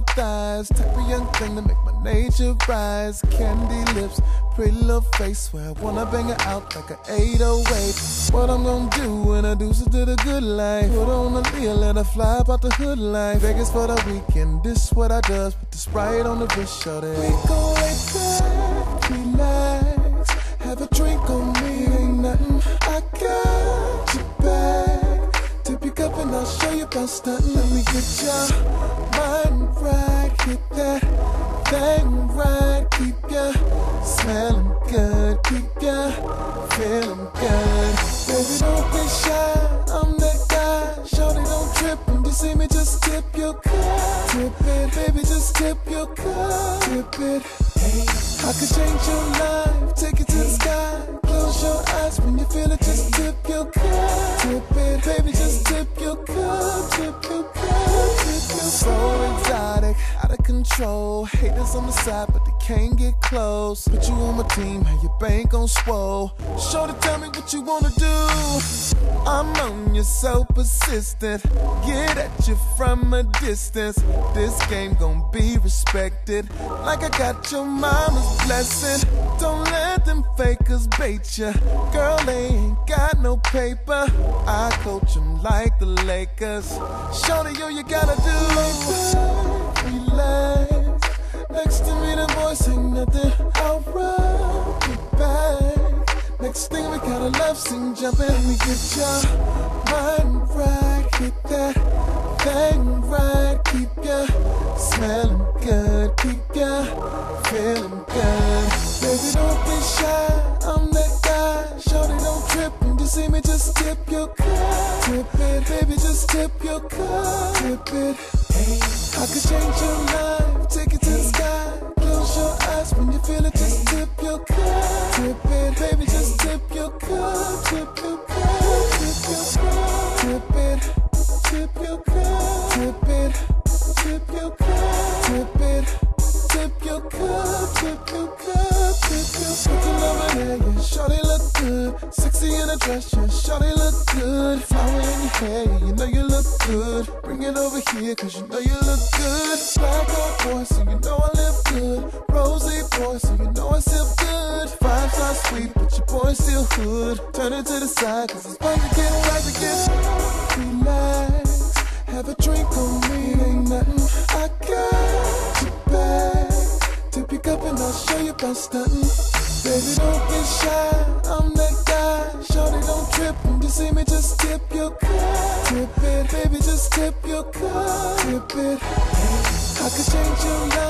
thighs. Type of young thing to make my nature rise. Candy lips, pretty little face. Where I wanna bang it out like an 808. What I'm gonna do, introduce her to the good life. Put on a Leah, let her fly about the hood line. Vegas for the weekend, this what I does. Put the sprite on the wrist, show that. We go lay back, relax. Have a drink on me, ain't nothing. I got your back. Tip your cup and I'll show you about stunting. Let me get your cup. Tip it. I could change your life, take it to the sky. Close your eyes when you feel it, just tip your cup. Tip it, baby, just tip your cup. Tip your cup, tip your of control. Haters on the side, but they can't get close. Put you on my team, how your bank on swole. Show to tell me what you wanna do. I'm on you, so persistent. Get at you from a distance. This game gon' be respected. Like I got your mama's blessing. Don't let them fakers bait ya. Girl, they ain't got no paper. I coach them like the Lakers. Shorty, yo, you gotta do. Relax. Next to me, the voice ain't nothing. I'll rub your back. Next thing we got a love scene jumping. We get your mind right, hit that thing right. Keep ya smelling good, keep ya feeling good. Baby, don't be shy, I'm that guy. Shorty, don't trip when you see me, just tip your cup. Tip it, baby, just tip your cup. Tip it. I could change your life, take it to the sky. Close your eyes when you feel it, just tip your cup. Tip it, baby, just tip your cup. Tip your cup, tip your cup. Tip it, tip your cup. Tip it, tip your cup. Tip it, tip your cup. Tip your cup, good. In a dress, yeah, shawty look good. Flower in your hair, yeah, you know you look good. Bring it over here, cause you know you look good. Black out boy, so you know I live good. Rosy boy, so you know I still good. Five star sweet, but your boy still hood. Turn it to the side, cause it's about to get right again. Relax, have a drink on me, ain't nothing. I got I'll show you stunting. Baby, don't be shy, I'm that guy. Shorty, don't trip when you see me, just tip your cup. Tip it, baby, just tip your cup. Tip it. I could change your life,